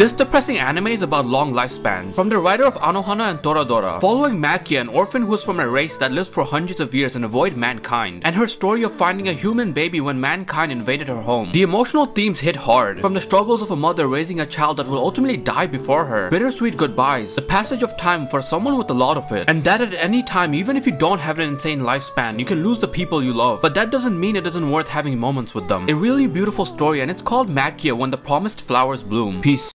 This depressing anime is about long lifespans. From the writer of Anohana and Toradora, following Maquia, an orphan who is from a race that lives for hundreds of years and avoid mankind, and her story of finding a human baby when mankind invaded her home. The emotional themes hit hard, from the struggles of a mother raising a child that will ultimately die before her, bittersweet goodbyes, the passage of time for someone with a lot of it, and that at any time, even if you don't have an insane lifespan, you can lose the people you love, but that doesn't mean it isn't worth having moments with them. A really beautiful story and it's called Maquia when the promised flowers bloom. Peace.